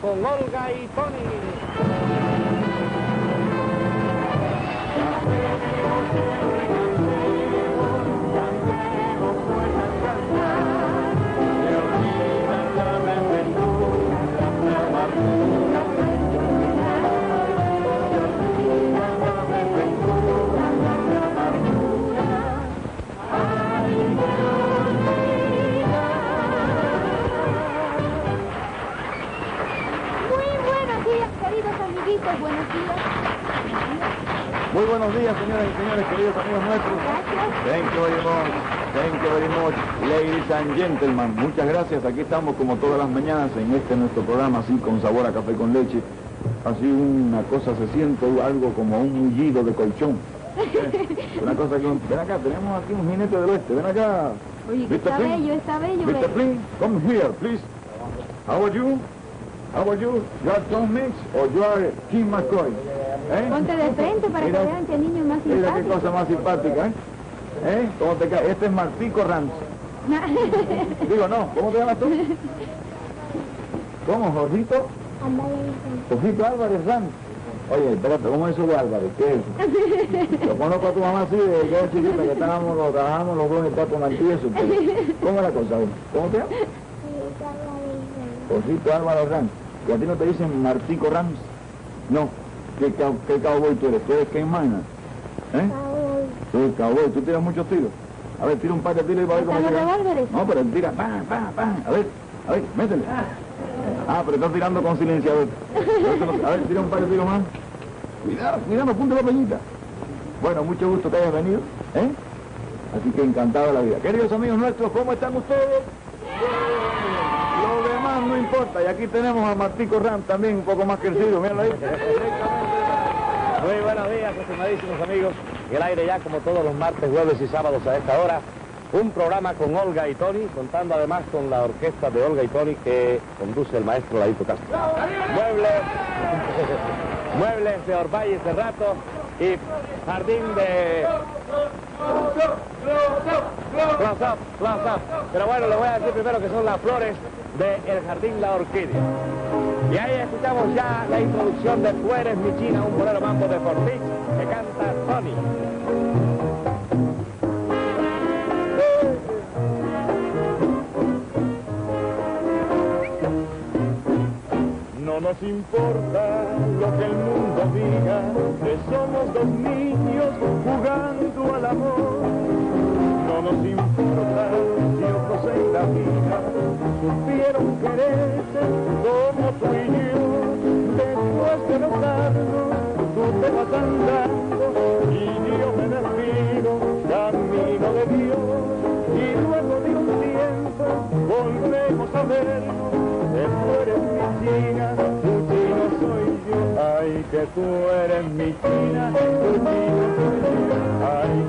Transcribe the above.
con Olga y Tony. Buenos días. Muy buenos días, señoras y señores, queridos amigos nuestros. Gracias. Thank you very much. Thank you very much, ladies and gentlemen. Muchas gracias. Aquí estamos como todas las mañanas en este nuestro programa, así con sabor a café con leche. Así una cosa se siente algo como un mullido de colchón. Una cosa que... Ven acá, tenemos aquí un jinete del oeste. Ven acá. Oye, que está Flynn. bello, está bello. Mr. Flynn, come here, please. How are you? How are you? You are Tom Mix or you are Kim McCoy? ¿Eh? Ponte de frente para Mira- que vean que niño más Mira qué simpático. cosa más simpática, ¿eh? ¿Eh? ¿Cómo te cae? Este es Martico Rams. Digo, no, ¿cómo te llamas tú? ¿Cómo, Jorgito? Jorgito Álvarez Rams. Oye, espérate, ¿cómo es eso de Álvarez? ¿Qué es eso? Yo conozco a tu mamá así, de que era chiquita, que estábamos, los, trabajábamos los dos en Pato Mantieso. ¿Cómo es la cosa? ¿Cómo te llamas? Jorgito Álvarez Rams. ¿Y a ti no te dicen Martico Rams? No. ¿Qué, cow- qué cowboy tú eres? ¿Tú eres Ken Miner? ¿Eh? Tú eres cowboy, ¿tú tiras muchos tiros? A ver, tira un par de tiros y va a ver cómo ¿Están los tira. revólveres? No, pero él tira, pam, pam, pam. A ver, a ver, métele. Ah, pero está tirando con silenciador. A ver, tira un par de tiros más. Cuidado, cuidado, punto la peñita. Bueno, mucho gusto que hayas venido, ¿eh? Así que encantado de la vida. Queridos amigos nuestros, ¿cómo están ustedes? Y aquí tenemos a Martico Ram también, un poco más crecido, míralo ahí. Muy buenos días, estimadísimos amigos. En el aire ya, como todos los martes, jueves y sábados a esta hora, un programa con Olga y Tony, contando además con la orquesta de Olga y Tony que conduce el maestro Laito Castro. Muebles, muebles de Orvalles de Rato y jardín de... Close up. Pero bueno, le voy a decir primero que son las flores del jardín La Orquídea. Y ahí escuchamos ya la introducción de Tú eres mi china, un bolero mambo de Fortich No nos importa lo que el mundo diga, que somos dos niños jugando al amor. No nos importa si otros en la vida supieron quererte como tú y yo. Después de notarnos, tú te vas andando y yo me despido, camino de Dios. Y luego de un tiempo volvemos a vernos, tú eres mi que tú eres mi china, tu chino soy yo. Ay,